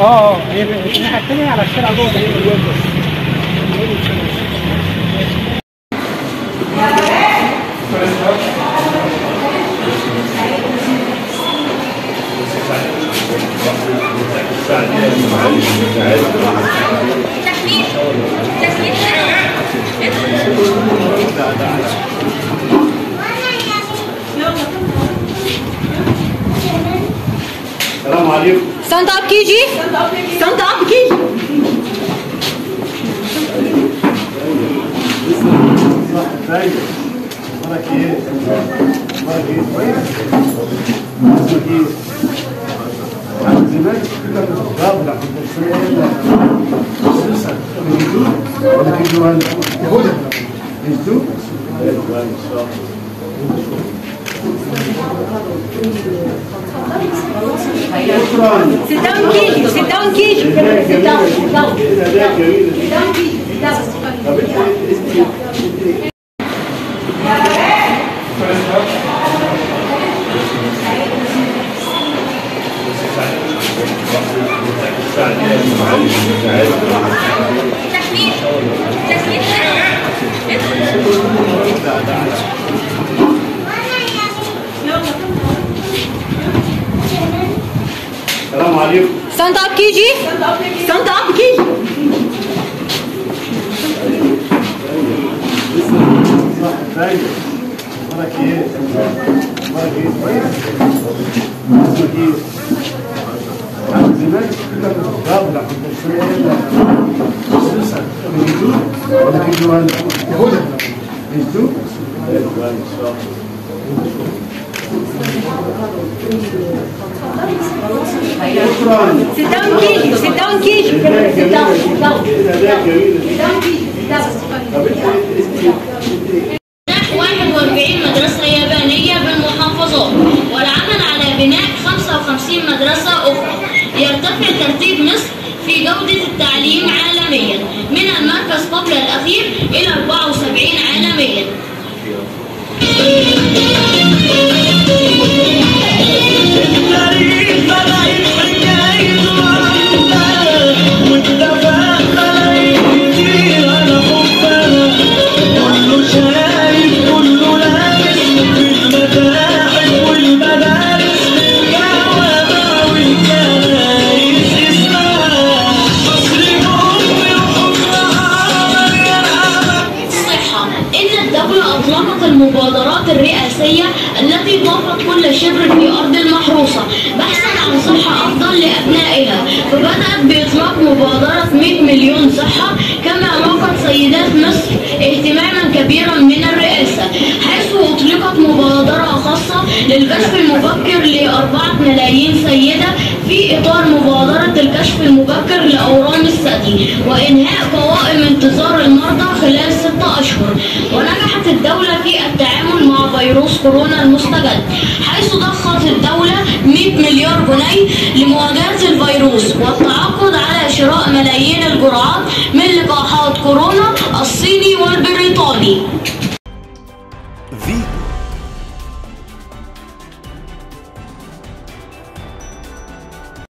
آه هي الناحيه الثانية على الشارع جوه Thank you. Selam. Stand up Kiji. Stand up Kiji. Aqui. Aqui. Cidadão Guilherme, cidadão Guilherme, cidadão, um cidadão Guilherme, cidadão. um Jasmine, Hayır. Santapki ji? Santapki. Para aqui. Para aqui. Para sit down KG sit down KG sit down sit down KG نحو 41 مدرسة يابانية بالمحافظات والعمل على بناء 55 مدرسة أخرى. يرتفع ترتيب مصر في جودة التعليم المبادرات الرئاسية التي ضافت كل شبر في أرض المحروسة بحثا عن صحة أفضل لأبنائها فبدأت بإطلاق مبادرة 100 مليون صحة كما وقت سيدات مصر اهتماما كبيرا من الرئاسة حيث أطلقت مبادرة خاصة للكشف المبكر لأربعة ملايين سيدة في إطار مبادرة الكشف المبكر لأورام الثدي وإنهاء قوائم انتظار المرضى خلال ستة أشهر. الدولة في التعامل مع فيروس كورونا المستجد حيث ضخت الدولة 100 مليار جنيه لمواجهة الفيروس والتعاقد على شراء ملايين الجرعات من لقاحات كورونا الصيني والبريطاني.